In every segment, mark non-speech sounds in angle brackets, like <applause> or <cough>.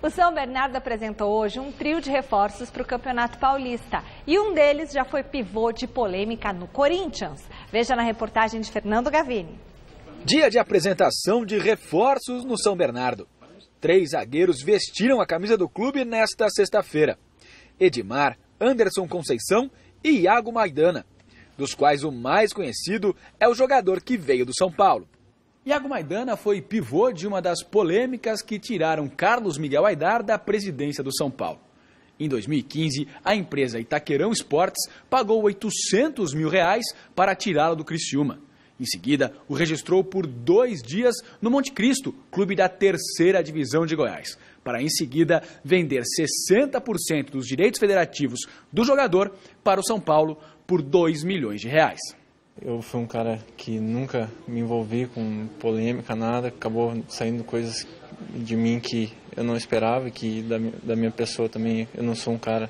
O São Bernardo apresentou hoje um trio de reforços para o Campeonato Paulista. E um deles já foi pivô de polêmica no Corinthians. Veja na reportagem de Fernando Gavini. Dia de apresentação de reforços no São Bernardo. Três zagueiros vestiram a camisa do clube nesta sexta-feira: Edmar, Anderson Conceição e Iago Maidana, dos quais o mais conhecido é o jogador que veio do São Paulo. Iago Maidana foi pivô de uma das polêmicas que tiraram Carlos Miguel Aidar da presidência do São Paulo. Em 2015, a empresa Itaquerão Esportes pagou 800 mil reais para tirá-lo do Criciúma. Em seguida, o registrou por dois dias no Monte Cristo, clube da terceira divisão de Goiás, para em seguida vender 60% dos direitos federativos do jogador para o São Paulo por 2 milhões de reais. Eu fui um cara que nunca me envolvi com polêmica, nada. Acabou saindo coisas de mim que eu não esperava, que da, da minha pessoa também eu não sou um cara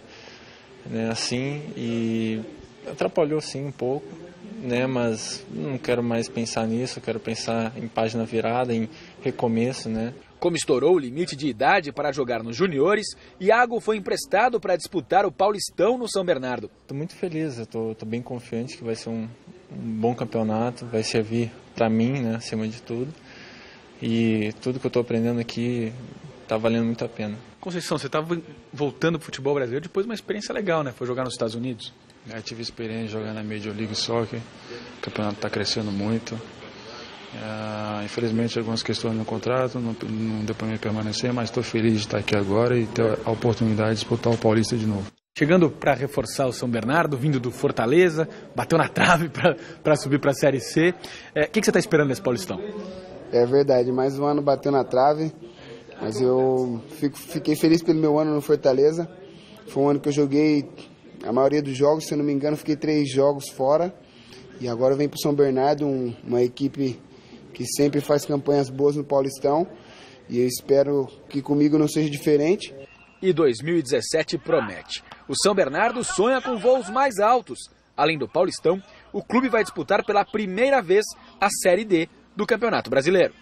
né, assim. E atrapalhou sim um pouco, né, mas não quero mais pensar nisso, quero pensar em página virada, em recomeço, né. Como estourou o limite de idade para jogar nos juniores, Iago foi emprestado para disputar o Paulistão no São Bernardo. Estou muito feliz, estou bem confiante que vai ser um, um bom campeonato, vai servir para mim, né, acima de tudo. E tudo que eu estou aprendendo aqui está valendo muito a pena. Conceição, você estava voltando para o futebol brasileiro depois de uma experiência legal, né? Foi jogar nos Estados Unidos. Eu tive experiência jogando na Major League Soccer, o campeonato está crescendo muito. Uh, infelizmente, algumas questões no contrato, não, não deu para me permanecer, mas estou feliz de estar aqui agora e ter a oportunidade de disputar o Paulista de novo. Chegando para reforçar o São Bernardo, vindo do Fortaleza, bateu na trave <laughs> para subir para a Série C. O é, que, que, você está esperando nesse Paulistão? É verdade, mais um ano bateu na trave, mas eu fico, fiquei feliz pelo meu ano no Fortaleza. Foi um ano que eu joguei a maioria dos jogos, se eu não me engano, fiquei três jogos fora. E agora vem para o São Bernardo, um, uma equipe que sempre faz campanhas boas no Paulistão. E eu espero que comigo não seja diferente. E 2017 promete. O São Bernardo sonha com voos mais altos. Além do Paulistão, o clube vai disputar pela primeira vez a Série D do Campeonato Brasileiro.